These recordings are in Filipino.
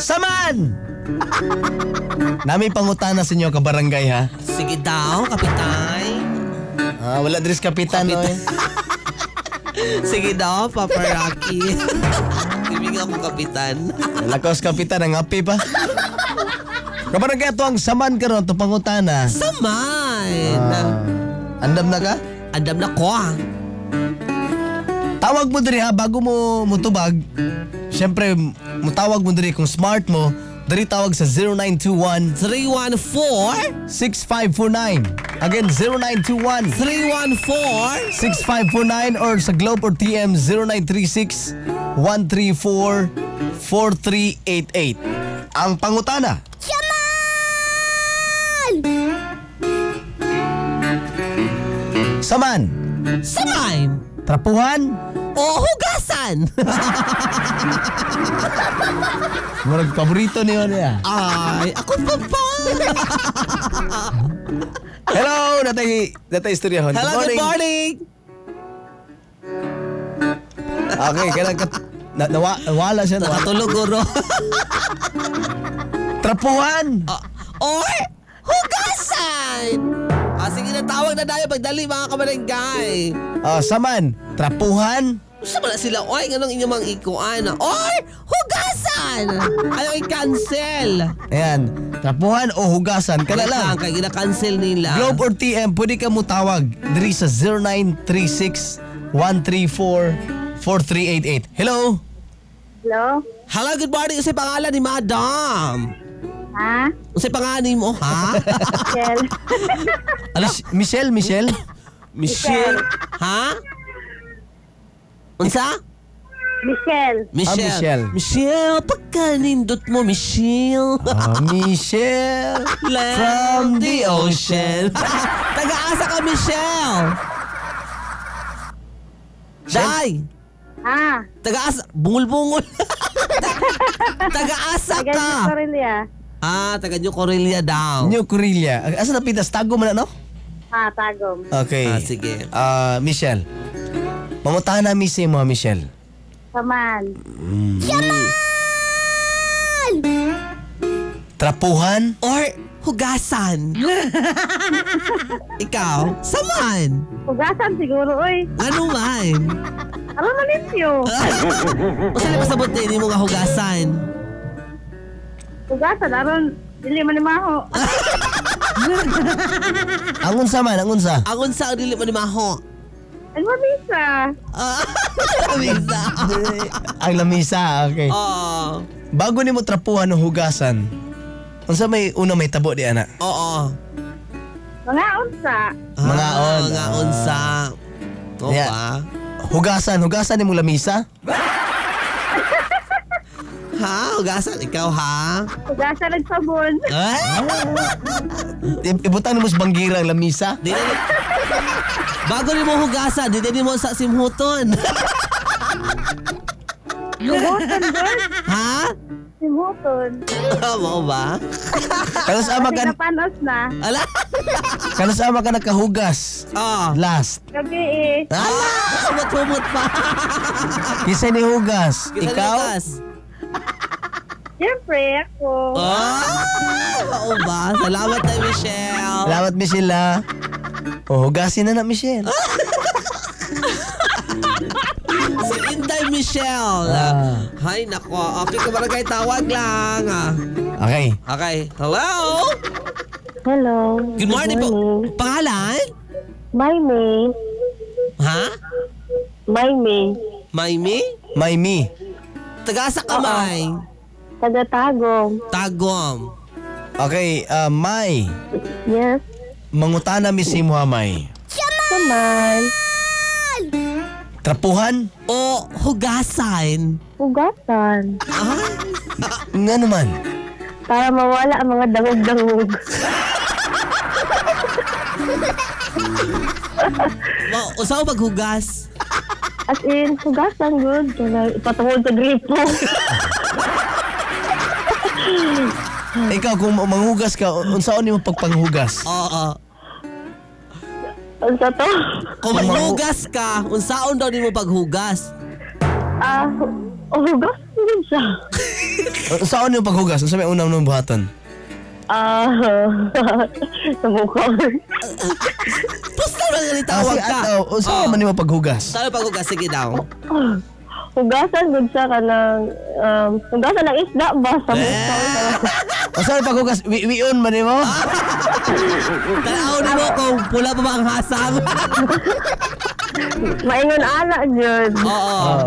Saman! Nami pangutana sa inyo kabarangay ha. Sige daw, kapitay. Ah, wala dres kapitan no. eh. Sige daw, Papa Rocky. Ibigay ako kapitan. Lakos kapitan ang api pa. Kabarangay ito ang saman karon to pangutana. Saman. Ah, andam na ka? Andam na ko ah. Tawag mo diri ha bago mo mutubag. Siyempre, mutawag mo diri kung smart mo. Diri tawag sa 0921 314 6549. Again, 0921 314 6549 or sa Globe or TM 0936 134 4388. Ang pangutana. Saman! Saman. Trapuhan! O hugasan. Murag paborito niyo niya. Ay, ako pa pa. Hello! Natay, natay istoryahon. Hello, good morning. Okay, kailan ka... Na, nawa, nawala siya. Nawala. Nakatulog guro. Trapuhan! Ah, Oy! Hugasan! Ah, sige na, tawag na tayo. Pagdali mga kabarangay. Ah, saman! Trapuhan! Gusto mo na sila, oy, ganong inyong mga ikuan. Oy! Hugasan! Ayaw i-cancel. Ayan. Trapuhan o hugasan. Kana lang. Kaya gina-cancel nila. Globe or TM, pwede ka mo tawag. Diri sa 0936-134-4388. Hello? Hello? Hello, good morning. Usay pangalan ni Madam. Ha? Usay pangalan mo, ha? Michelle? Mis- Michelle, Michelle? Michelle. Ha? Unsa? Michelle. Michelle. Michelle. Michelle, pagkanindot mo, Michelle. Ah, Michelle from the ocean. Taga-asa ka, Michelle. Day. Ha? Taga-asa. Bungol-bungol. Taga-asa Taga ka. Corelia. Ah, taga New Corelia daw. New Corelia. Asa na pitas? Tago mo na, no? Ha, Tagom. Okay. Ah, sige. Ah, Michelle. Pangutahan na misi mo, Michelle. Saman. Trapuhan? Or hugasan. Ikaw, saman. Hugasan siguro, oy. Ano man? Alam mo limpyo. O saan pasabot na hindi mo nga hugasan? Hugasan, aron. Dili man Maho. Angon sa man, angon sa. Angon sa dili mo ni Maho. Ang mamisa. Ah, Misa. Ang lamisa, okay. Oo. Bago ni mo trapuhan o hugasan, unsa may una may tabo di ana? Oo. Mga unsa. Mga on. Mga Ah. unsa. Oo Yeah. ba? Hugasan, hugasan ni mo lamisa? Ha? Hugasan? Ikaw ha? Hugasan ng sabon. Ah? I- Ibutan ni mo sa banggirang lamisa? Di na Bago ni mo hugasan, di na mo sa simhuton. Hugasan, girl. ha? Simuton. Mo ba? Kanos ama ka, Pinapanos na. Ala? kanos ama ka nakahugas? Oh. Last. Gabi eh. Ah, sumot-sumot pa. Kisa ni hugas. Kita Ikaw? Lucas. Siyempre, ako. Ah, oo ba? Salamat na, Michelle. Salamat, Michelle. ah. O, hugasin na na, Michelle. Si Inday Michelle. Ah. Hay, nako. Okay, kabarangay, tawag lang. Ah. Okay. Okay. Hello? Hello. Good morning po. Pangalan? Maymay. Ha? Maymay. Maimi? My me. Taga-asa kamay. Taga-tagom. Tagom. Okay, uh, May. Yes. Mangutana mi si mo, May. Saman. Trapuhan? O hugasan. Hugasan. Ah? Nga naman. Para mawala ang mga dangog-dangog. Wow, usaw maghugas. As in, hugasan good. Ipatungod sa gripo. Ikaw, kung manghugas ka, unsaon ni mo pagpanghugas? Oo. Unsa to? Kung maghugas ka, unsaon daw nimo paghugas? Ah, oh, hugas gud siya. Saan yung paghugas? Sa may unang nung buhaton? Ah, sa mukha. Pusta man nga Ah, ka. ato, uh, saan man yung paghugas? Saan ang paghugas? Sige daw. Hugasan gud siya kanang um, hugasan ng isda ba sa mukha. O saan yung paghugas? Wi wion man mo? Tanaw ni mo kung pula pa ba ang hasang. Maingon ana jud. Oo. Oh.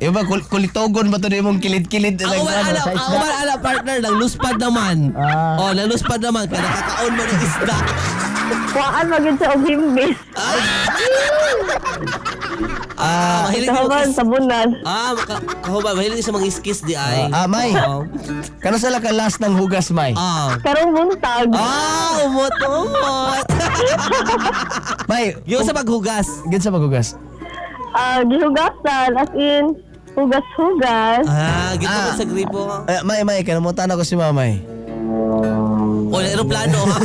Yung ba, kul kulitogon ba ito na yung kilid-kilid? Ako man ala, ako man ala partner, nagluspad naman. Ah. Oh, nagluspad naman. Kaya nakakaon mo ng isda. Kuhaan magid siya og himbis. Ah, mahilig mo Kahaban is- sa bunan. Ah, ka kahuba, mahilig sa mga iskis di ay. Ah, May. Oo. Kano sila ka last ng hugas, May? Ah. Karong buntag. Ah, umot, umot. May, Yung sa paghugas. gid sa paghugas. Ah, gihugasan as in hugas-hugas. Ah, gito Ah. sa gripo. Eh, May, May, kanamutan ako si Mamay. O, aeroplano ha.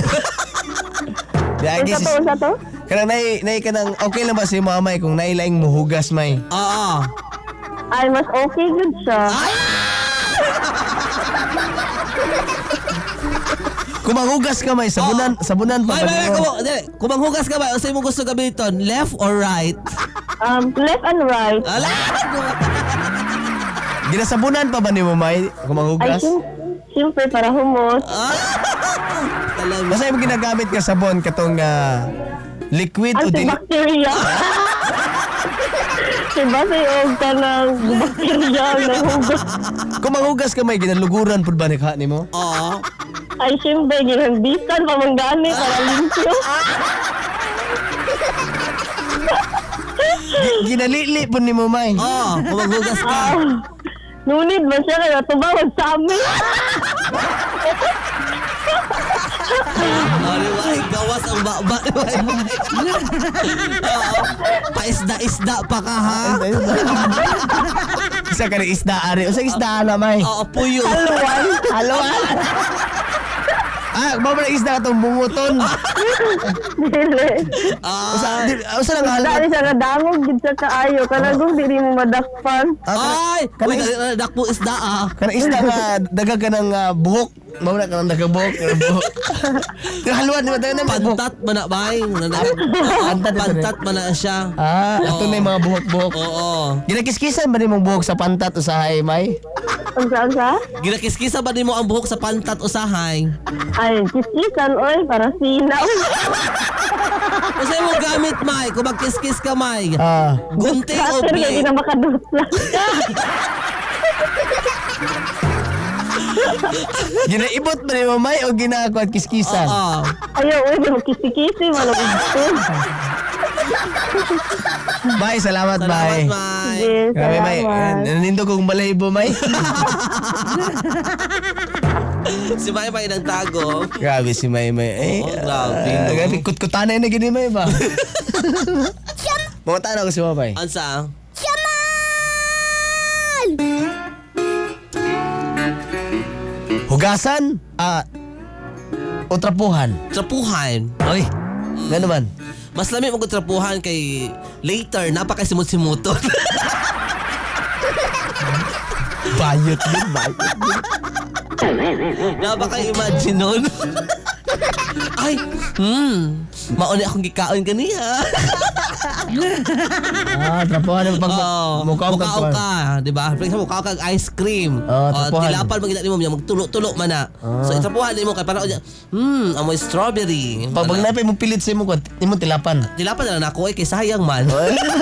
Guess, to, unsa to? Kanang nai, nai ka ng, okay lang ba si Mamay kung nailaing mo hugas, May? Oo. Ay, mas okay good siya. Kung maghugas ka, May, sabunan, sabunan pa May, ba may, may, mo? kumo, dili. Kung manghugas ka ba, unsay mo gusto gamiton? Left or right? Um, left and right. Ala! Ginasabunan pa ba ni mo, May, kung Ay, siyempre para humot. Ah! Basta yung ginagamit ka sabon katong ah, liquid o din... Antibacteria. Diba sa og ka ng bacteria na hugas? Kung maghugas ka, May, ginaluguran po ba ni ka ni mo? Oo. Ay, siyempre, ginagbisan pa man gani para limpyo. Ginalili po ni mo, May. Oo, kung maghugas ka. Ah, nunid man siya kaya tumawag sa amin. Ba? Gawas ang baba. Paisda-isda pa ka ha. Isa ka ni isda, Ari. Usa isda na, May. Oo, puyo. Haluan. Haluan. ah, mabala isda katong bunguton. Dili. Ah, Usa, di- usa lang haluan. Dali siya kadangog, gid siya kaayo. Kanagong dili mo madakpan. Ay! Kana- Uy, na- dakpo isda ah. Kana isda nga dagag ka ng ah, buhok. Mawala ka ng buhok. Yung haluan, di ba? Buhok. Pantat man na bay. Pantat Pantat man na siya. Ah, ito na yung mga buhok-buhok. Oo. Ginakiskisan ba ni mong buhok sa pantat o sa hay, May? Unsa unsa? Ginakiskisa ba nimo ang buhok sa pantat usahay? Ay, kiskisan oy para sinaw. Kasi mo gamit, May. Kung magkiskis ka, May. Ah. Gunting o kay blade. na makadutla. Ginaibot ba ni mo, May? O ginakuat kiskisan? Oo. Ayaw, uy, di mo kisi-kisi, malagugto. May, salamat, Salamat, May. May. Yes, Grabe, May. salamat. Nanindo kong balahibo, May. Si May May nang tago. Grabe si May May. Eh, Oo, grabe, ah, no? Grabe, kutkutanay na gini May ba? Mga tanong ko si Mamay. Ansa? Hugasan? Ah, o trapuhan? Trapuhan. Oy, nga naman. Mas lami mo trapuhan kay later napakasimot-simuto. Bayot din, bayot din. Napaka-imagine nun. Ay, hmm. Mauni akong gikaon kaniya. Ah, trapuhan naman pag Oh, mukha ka. mukhaw ka, di ba? For example, mukhaw ka ice cream. Oh, Oh, trapuhan. tilapan magkita nimo niya magtulo-tulo man na. So Ah. itrapuhan nimo kay para hmm, amoy strawberry. Pag pag napay mo pilit sa imo ko, imo tilapan. Tilapan na lang ako eh, kay sayang man.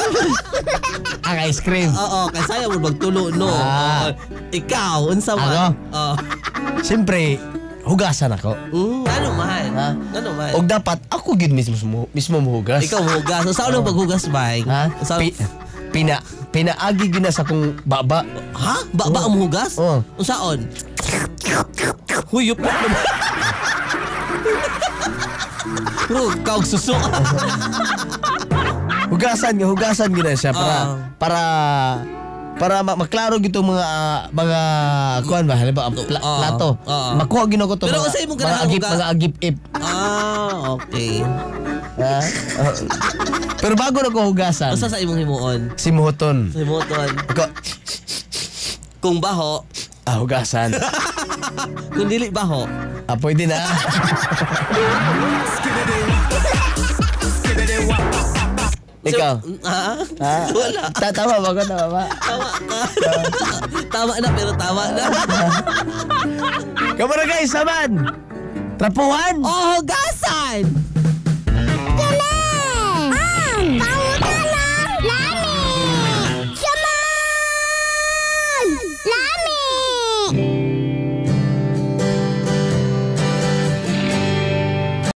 Ang ice cream. Oo, kay sayang mo magtulo no. Ah. Oh, ikaw, unsa man? Ako? Oh. Siyempre, hugasan ako. Mm, ano man? Ha? Ano man? O dapat ako gid mismo mo- mismo muhugas. Ikaw hugas. So, saan ang paghugas ba? Ha? Sa, Pi, pina pinaagi gina sa kong baba. ha? Ba, ba ang hugas? Oo. Unsaon? Huyop na naman. Bro, kaog suso. Hugasan nga, hugasan gina siya para Ah. para para ma- maklaro gito mga ah, mga kuan ba halimbawa ang pla- Ah. plato. Ah. Makuha gino ko to Pero mga, mga ganahan agip mga agip ip. ah, okay. Ha? Oh. Pero bago na ko hugasan, Usa sa imong himuon. si Muhoton. Sa himuton. Ako, Kung baho, ah, hugasan. kung dili baho, ah, pwede na. Ikaw. ha? Ha? Wala. Tatawa ba ko? Tama ba? Tama ka. tama na pero tama na. Kamu na guys, saman! Trapuhan! oh, hugasan!